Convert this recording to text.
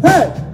Hey!